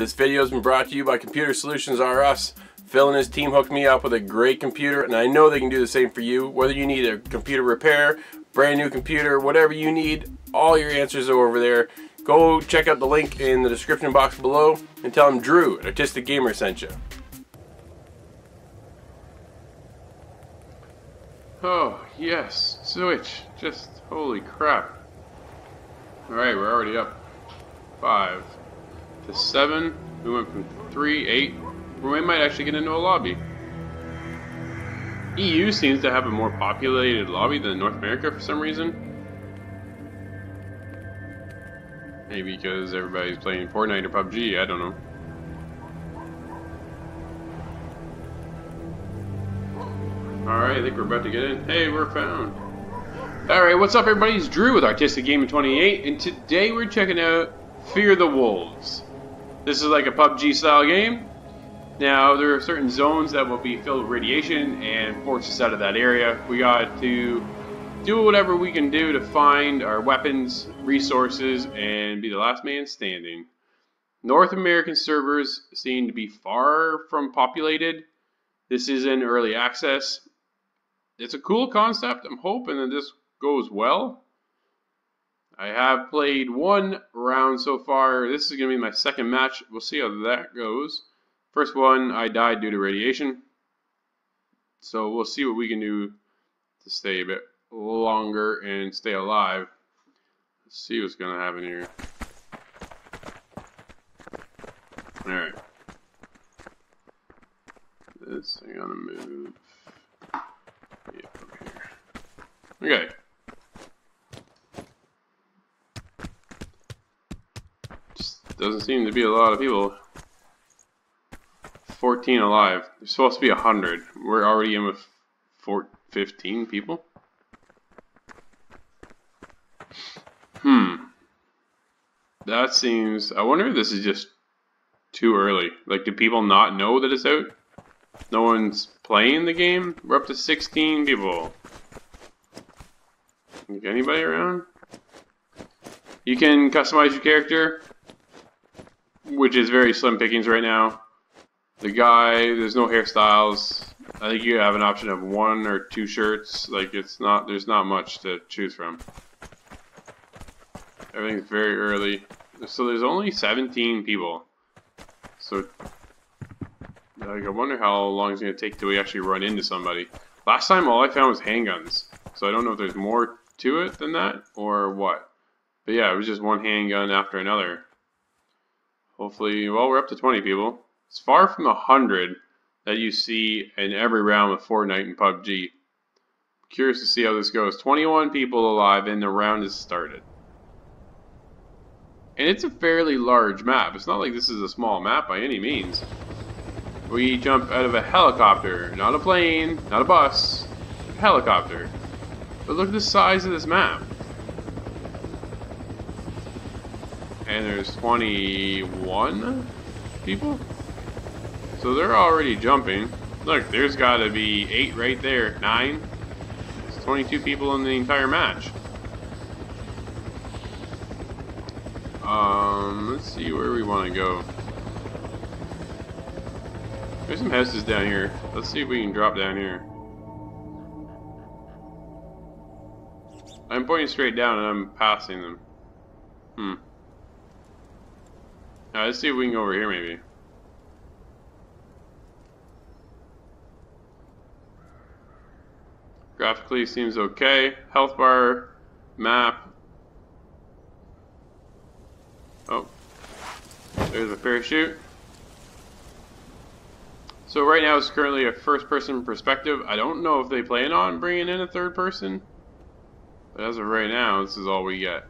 This video has been brought to you by Computer Solutions R Us. Phil and his team hooked me up with a great computer, and I know they can do the same for you. Whether you need a computer repair, brand new computer, whatever you need, all your answers are over there. Go check out the link in the description box below and tell them Drew at Artistic Gamer sent you. Oh, yes, Switch. Just holy crap. Alright, we're already up five to seven. We went from three, eight. We might actually get into a lobby. EU seems to have a more populated lobby than North America for some reason. Maybe because everybody's playing Fortnite or PUBG, I don't know. Alright, I think we're about to get in. Hey, we're found. Alright, what's up everybody? It's Drew with Artistic Gaming 28, and today we're checking out Fear the Wolves. This is like a PUBG style game. Now, there are certain zones that will be filled with radiation and force us out of that area. We got to do whatever we can do to find our weapons, resources, and be the last man standing. North American servers seem to be far from populated. This is in early access. It's a cool concept. I'm hoping that this goes well. I have played one round so far. This is going to be my second match. We'll see how that goes. First one, I died due to radiation. So we'll see what we can do to stay a bit longer and stay alive. Let's see what's going to happen here. Alright. This, going to move. Yeah, over here. Okay. Just doesn't seem to be a lot of people. 14 alive. There's supposed to be 100. We're already in with 4, 15 people. Hmm. That seems... I wonder if this is just too early. Like, do people not know that it's out? No one's playing the game? We're up to 16 people. Anybody around? You can customize your character, which is very slim pickings right now. The guy, there's no hairstyles. I think you have an option of one or two shirts. Like it's not, there's not much to choose from. Everything's very early. So there's only 17 people. So, like, I wonder how long it's going to take till we actually run into somebody. Last time all I found was handguns. So I don't know if there's more to it than that or what. But yeah, it was just one handgun after another. Hopefully, well, we're up to 20 people. It's far from the 100 that you see in every round of Fortnite and PUBG. Curious to see how this goes. 21 people alive and the round has started. And it's a fairly large map. It's not like this is a small map by any means. We jump out of a helicopter, not a plane, not a bus, a helicopter. But look at the size of this map. And there's 21 people? So they're already jumping. Look, there's got to be 8 right there. 9. There's 22 people in the entire match. Um, let's see where we want to go. There's some houses down here. Let's see if we can drop down here. I'm pointing straight down and I'm passing them. Hmm. Now, let's see if we can go over here maybe. Graphically seems okay. Health bar, map, Oh, there's a parachute. So right now it's currently a first-person perspective. I don't know if they plan on bringing in a third person. But as of right now, this is all we get.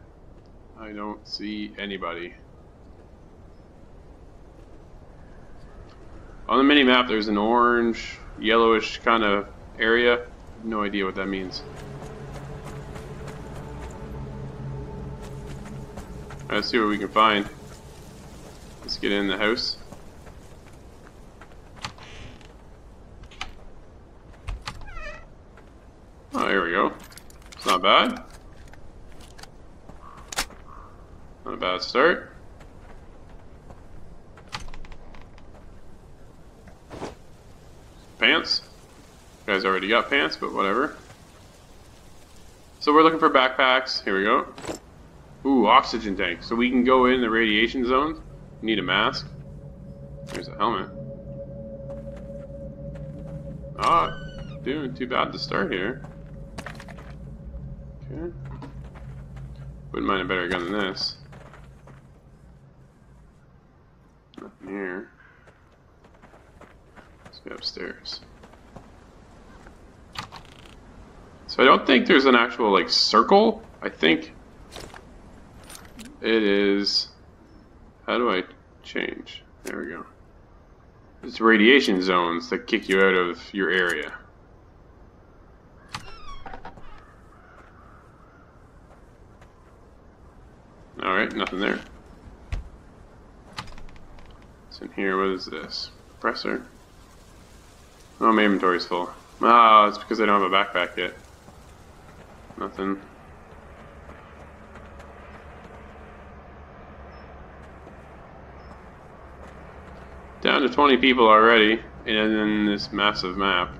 I don't see anybody. On the mini-map, there's an orange, yellowish kind of area. No idea what that means. Let's see what we can find. Let's get in the house. Oh, here we go. It's not bad. Not a bad start. Guy's already got pants, but whatever. So we're looking for backpacks. Here we go. Ooh, oxygen tank. So we can go in the radiation zones. Need a mask. There's a helmet. Ah, doing too bad to start here. Okay. Wouldn't mind a better gun than this. Nothing here. Let's go upstairs. So I don't think there's an actual like circle. I think it is. How do I change? There we go. It's radiation zones that kick you out of your area. Alright, nothing there. What's in here? What is this? Compressor? Oh, my inventory's full. Ah, it's because I don't have a backpack yet. Nothing. Down to 20 people already, and in this massive map.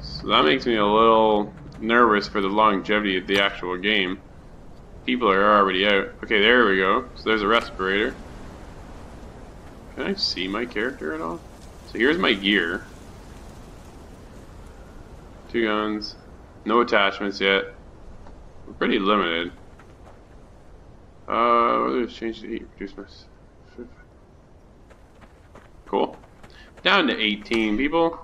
So that makes me a little nervous for the longevity of the actual game. People are already out. Okay, there we go. So there's a respirator. Can I see my character at all? So here's my gear. Two guns. No attachments yet. We're pretty limited. Uh, whether it's changed to heat reduce my... Cool. Down to 18 people.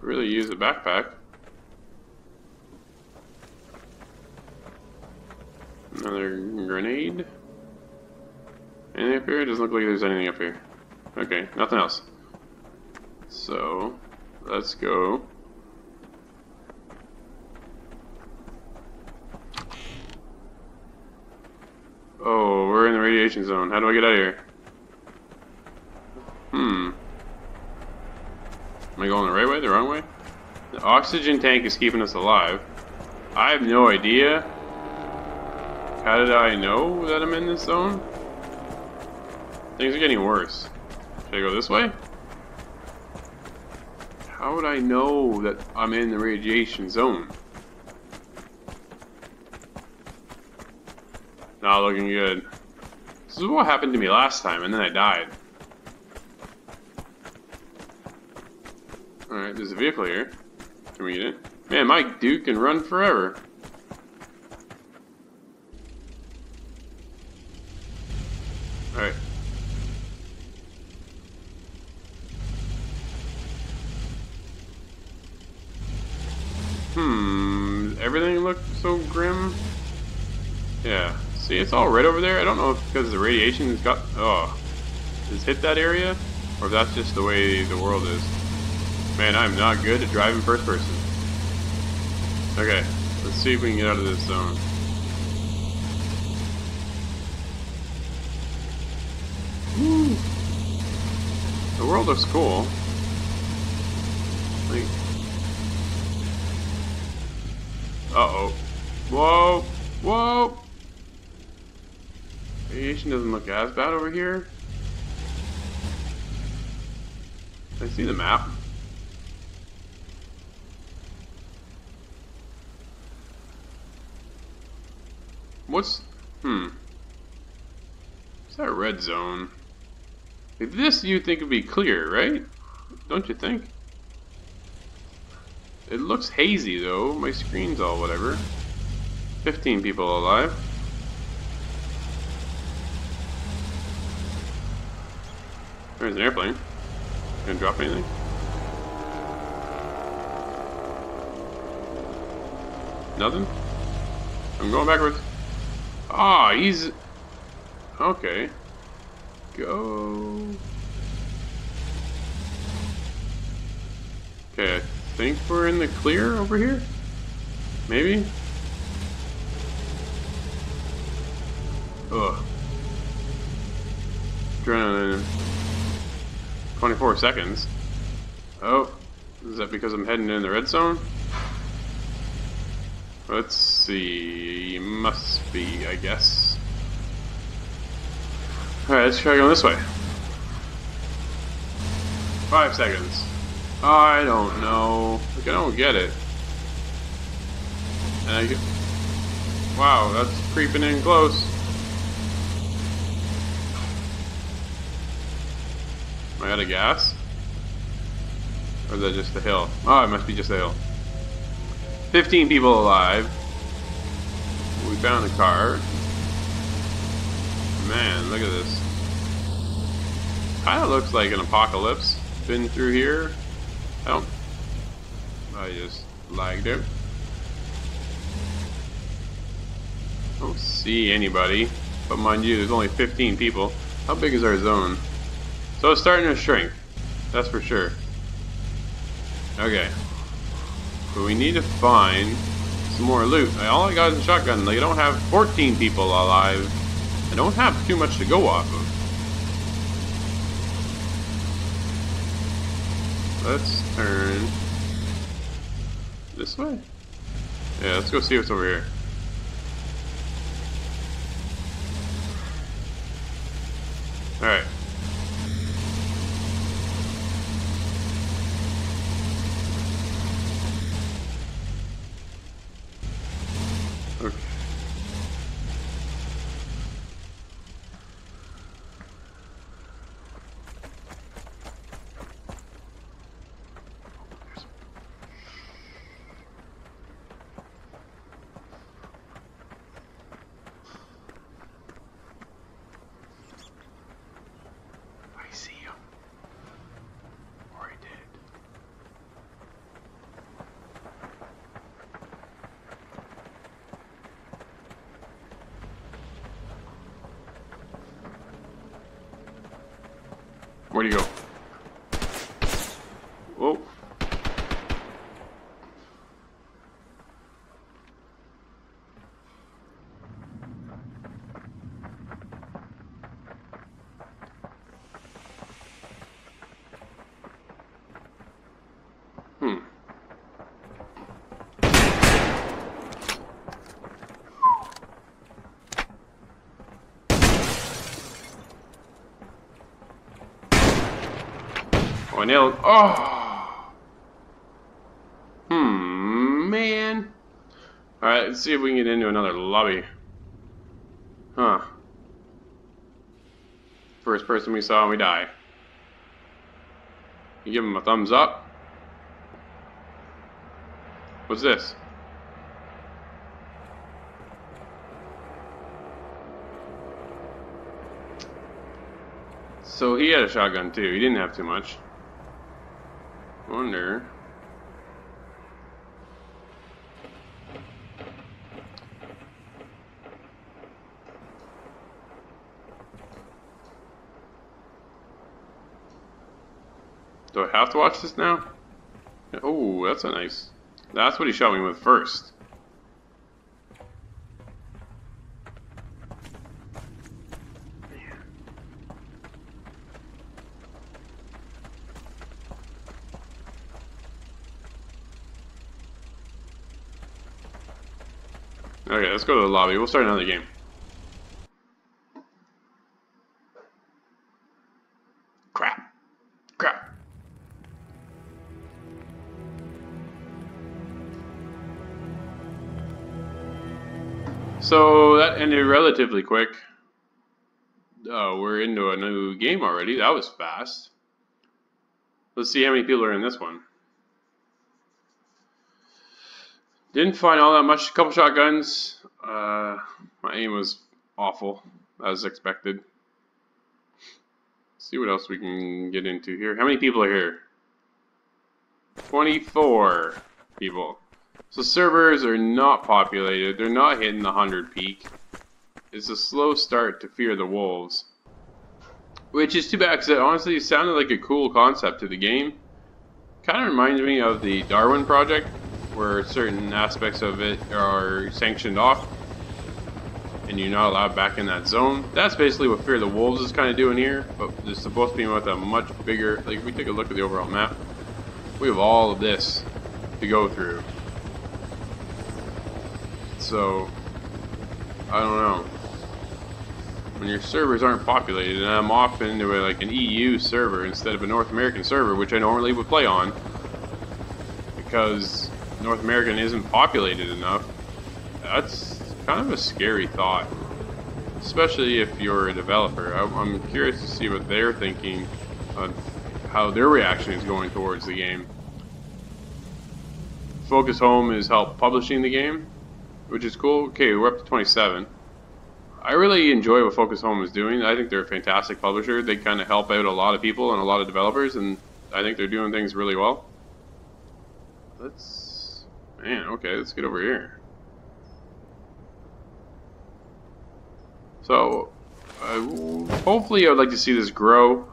Really use a backpack. Another grenade. Anything up here? It doesn't look like there's anything up here. Okay, nothing else. So, let's go. Oh, we're in the radiation zone. How do I get out of here? Hmm. Am I going the right way, the wrong way? The oxygen tank is keeping us alive. I have no idea how did I know that I'm in this zone? Things are getting worse. Should I go this way? How would I know that I'm in the radiation zone? Not looking good. This is what happened to me last time, and then I died. Alright, there's a vehicle here. Can we get it? Man, my dude can run forever. Alright. Hmm, everything looked so grim. Yeah, see, it's all red over there. I don't know if because the radiation's got, oh, has hit that area, or if that's just the way the world is. Man, I'm not good at driving first person. Okay, let's see if we can get out of this zone. Woo. The world looks cool. Like, uh-oh. Whoa! Whoa! Radiation doesn't look as bad over here. I see the map. What's... Hmm. What's that red zone? This you think would be clear, right? Don't you think? It looks hazy though. My screen's all whatever. 15 people alive. There's an airplane. Gonna drop anything? Nothing? I'm going backwards. Ah, oh, he's... Okay go. Okay, I think we're in the clear over here? Maybe? Ugh. Adrenaline. 24 seconds. Oh, is that because I'm heading in the red zone? Let's see. Must be, I guess. Alright, let's try going this way. Five seconds. I don't know. Like, I don't get it. And I get... Wow, that's creeping in close. Am I out of gas? Or is that just the hill? Oh, it must be just the hill. 15 people alive. We found the car. Man, look at this. Kinda looks like an apocalypse. Been through here. Oh. I just lagged it. don't see anybody. But mind you, there's only 15 people. How big is our zone? So it's starting to shrink. That's for sure. Okay. But we need to find some more loot. All I got is a shotgun. They don't have 14 people alive. I don't have too much to go off of. Let's turn this way. Yeah, let's go see what's over here. Alright. Where'd he go? Nailed. Oh. Hmm, man. Alright, let's see if we can get into another lobby. Huh. First person we saw and we die. You give him a thumbs up. What's this? So he had a shotgun too. He didn't have too much. Wonder. Do I have to watch this now? Oh, that's a nice. That's what he shot me with first. Okay, let's go to the lobby. We'll start another game. Crap. Crap. So that ended relatively quick. Uh, we're into a new game already. That was fast. Let's see how many people are in this one. Didn't find all that much. A couple shotguns. Uh, my aim was awful, as expected. Let's see what else we can get into here. How many people are here? 24 people. So servers are not populated. They're not hitting the 100 peak. It's a slow start to Fear the Wolves. Which is too bad because it honestly sounded like a cool concept to the game. Kind of reminds me of the Darwin project where certain aspects of it are sanctioned off and you're not allowed back in that zone. That's basically what Fear the Wolves is kind of doing here, but it's supposed to be with a much bigger, like if we take a look at the overall map, we have all of this to go through. So, I don't know. when your servers aren't populated, and I'm off into a, like an EU server instead of a North American server, which I normally would play on, because North American isn't populated enough. That's kind of a scary thought, especially if you're a developer. I, I'm curious to see what they're thinking on how their reaction is going towards the game. Focus Home is help publishing the game, which is cool. Okay, we're up to 27. I really enjoy what Focus Home is doing. I think they're a fantastic publisher. They kind of help out a lot of people and a lot of developers, and I think they're doing things really well. Let's, man, okay, let's get over here. So, hopefully, I would like to see this grow,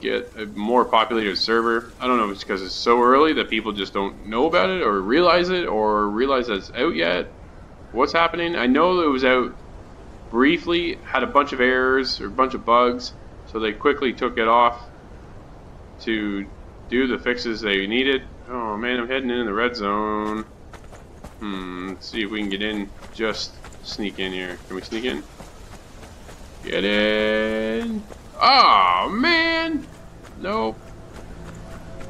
get a more populated server. I don't know if it's because it's so early that people just don't know about it or realize it or realize that it's out yet. What's happening? I know it was out briefly, had a bunch of errors or a bunch of bugs, so they quickly took it off to do the fixes they needed. Oh man, I'm heading in the red zone. Hmm, let's see if we can get in. Just sneak in here. Can we sneak in? Get in. Oh man! Nope.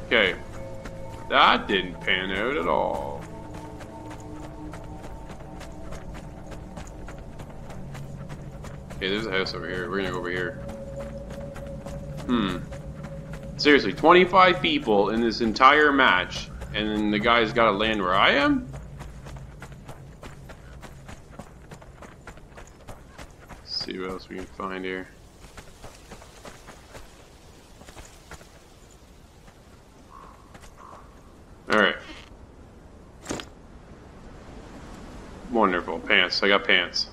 Okay. That didn't pan out at all. Okay, there's a house over here. We're gonna go over here. Hmm. Seriously, 25 people in this entire match, and then the guy's got to land where I am? Let's see what else we can find here. Alright. Wonderful. Pants. I got pants.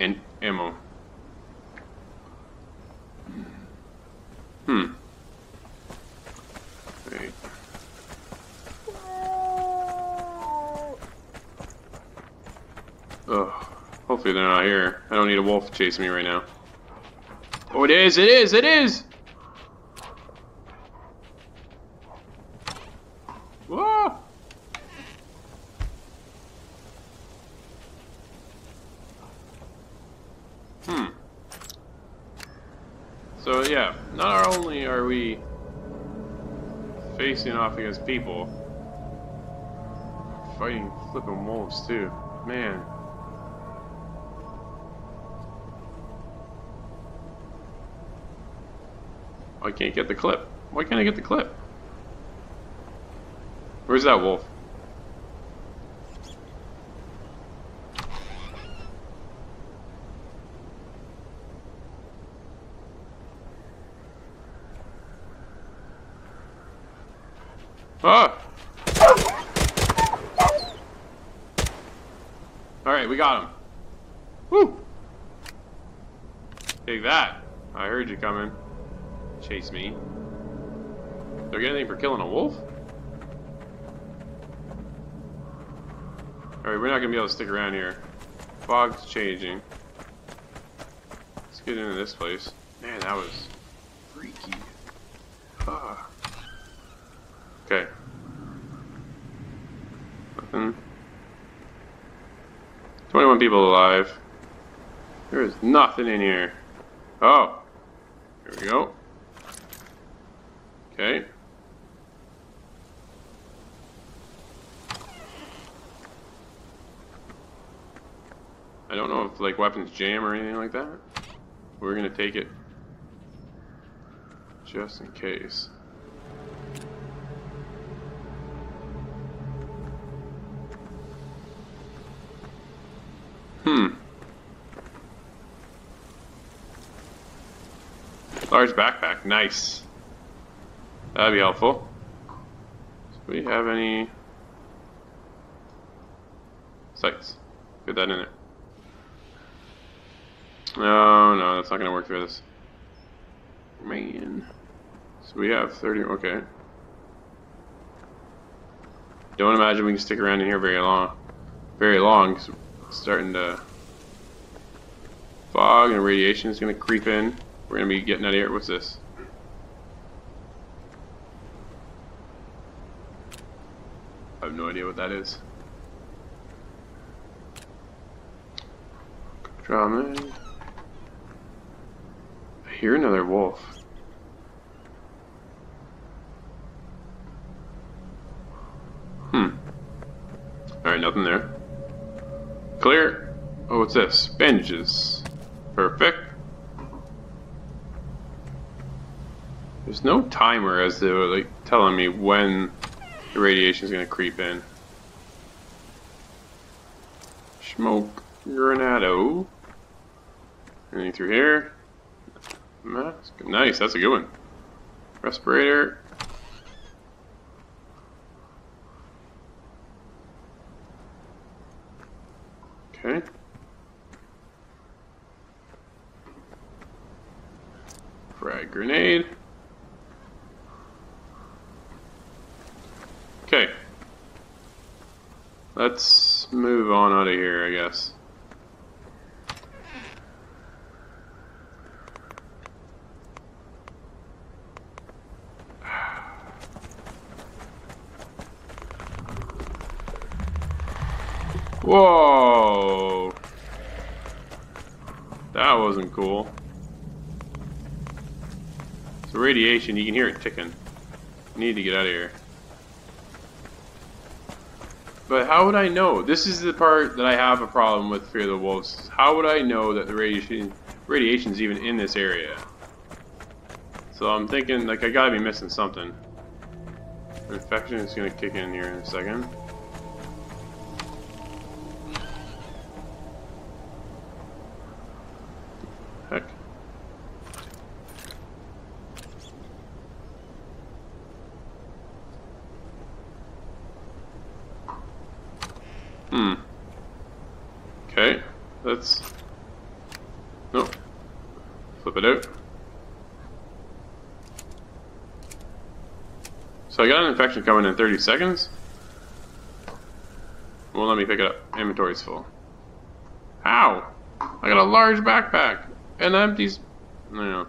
And ammo. Hmm. Wait. Ugh. Hopefully they're not here. I don't need a wolf chasing me right now. Oh, it is! It is! It is! Whoa! Hmm. So yeah, not only are we facing off against people, fighting flipping wolves too. Man. I can't get the clip. Why can't I get the clip? Where's that wolf? Ah! Alright, we got him. Woo! Take that. I heard you coming. Chase me. Do I get anything for killing a wolf? Alright, we're not gonna be able to stick around here. Fog's changing. Let's get into this place. Man, that was freaky. Ah. Okay. Nothing. 21 people alive. There is nothing in here. Oh. Here we go. Okay. I don't know if like weapons jam or anything like that. We're gonna take it just in case. Hmm. Large backpack, nice. That'd be helpful. Do we have any sights? Get that in there. No, no, that's not gonna work through this. Man. So we have 30, okay. Don't imagine we can stick around in here very long. Very long, because it's starting to fog and radiation is gonna creep in. We're gonna be getting out of here. What's this? Have no idea what that is. Shaman. I hear another wolf. Hmm. Alright, nothing there. Clear. Oh, what's this? Bandages. Perfect. There's no timer as they were like telling me when the radiation is going to creep in. Smoke Grenade. Anything through here? Mask. Nice, that's a good one. Respirator. Okay. Frag grenade. Okay. Let's move on out of here, I guess. Whoa! That wasn't cool. It's radiation, you can hear it ticking. need to get out of here. But how would I know? This is the part that I have a problem with Fear the Wolves. How would I know that the radiation radiation's even in this area? So I'm thinking, like, I gotta be missing something. Infection is gonna kick in here in a second. Heck. Hmm. Okay, let's... Nope. Flip it out. I got an infection coming in 30 seconds. Won't let me pick it up. Inventory's full. How? I got a large backpack and empties. No.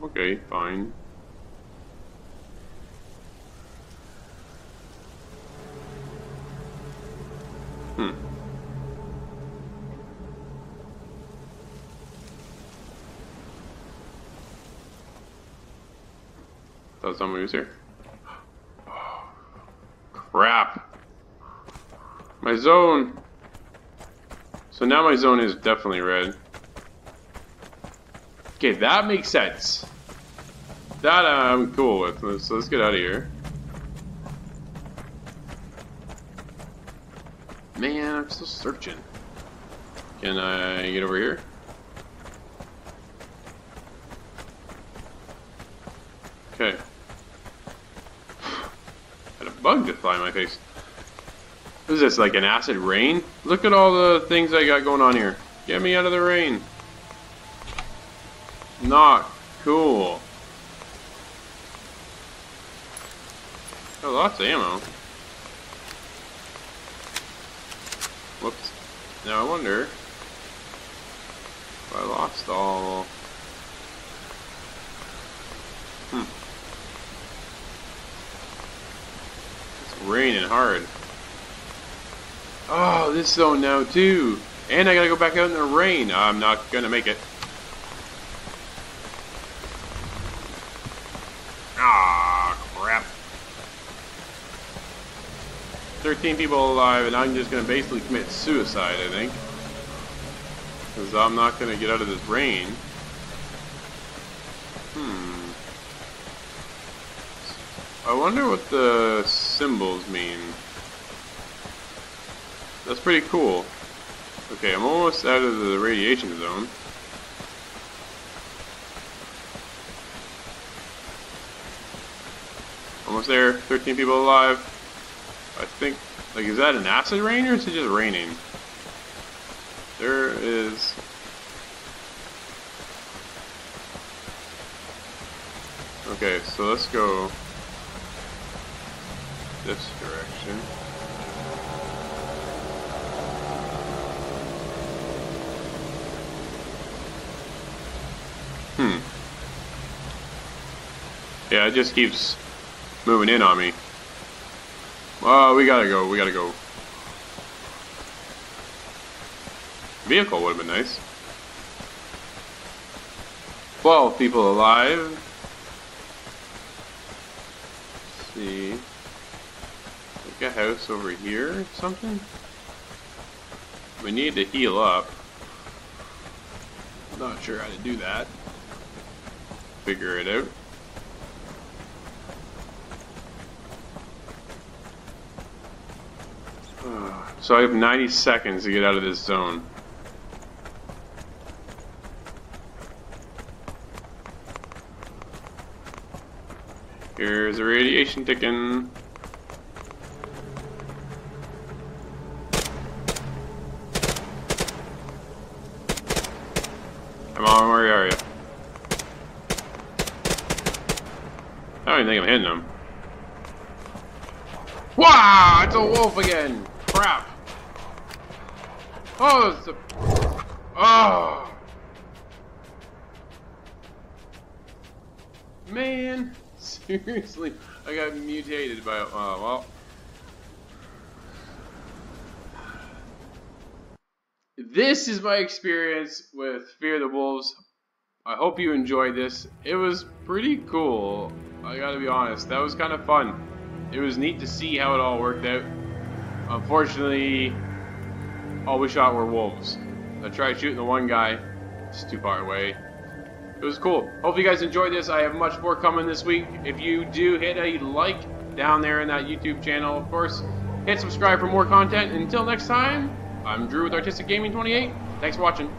Okay, fine. Somebody was here. Crap. My zone. So now my zone is definitely red. Okay, that makes sense. That uh, I'm cool with. Let's, let's get out of here. Man, I'm still searching. Can I get over here? Okay. Had a bug just fly in my face. What is this, like an acid rain? Look at all the things I got going on here. Get me out of the rain. Not cool. Oh, lots of ammo. Whoops. Now I wonder if I lost all... raining hard. Oh, this zone now too. And I gotta go back out in the rain. I'm not gonna make it. Ah, crap. 13 people alive, and I'm just gonna basically commit suicide, I think. Because I'm not gonna get out of this rain. Hmm. I wonder what the symbols mean. That's pretty cool. Okay, I'm almost out of the radiation zone. Almost there. 13 people alive. I think, like, is that an acid rain or is it just raining? There is... Okay, so let's go this direction. Hmm. Yeah, it just keeps moving in on me. Oh, we gotta go, we gotta go. Vehicle would have been nice. 12 people alive. Let's see. A house over here or something? We need to heal up. Not sure how to do that. Figure it out. Uh, so I have 90 seconds to get out of this zone. Here's a radiation ticking. Think I'm hitting him. Wow, it's a wolf again. Crap. Oh, it's a... Oh. Man, seriously, I got mutated by, uh, well. This is my experience with Fear the Wolves. I hope you enjoyed this. It was pretty cool. I gotta be honest. That was kind of fun. It was neat to see how it all worked out. Unfortunately, all we shot were wolves. I tried shooting the one guy. It's too far away. It was cool. Hope you guys enjoyed this. I have much more coming this week. If you do, hit a like down there in that YouTube channel. Of course, hit subscribe for more content. Until next time, I'm Drew with Artistic Gaming 28. Thanks for watching.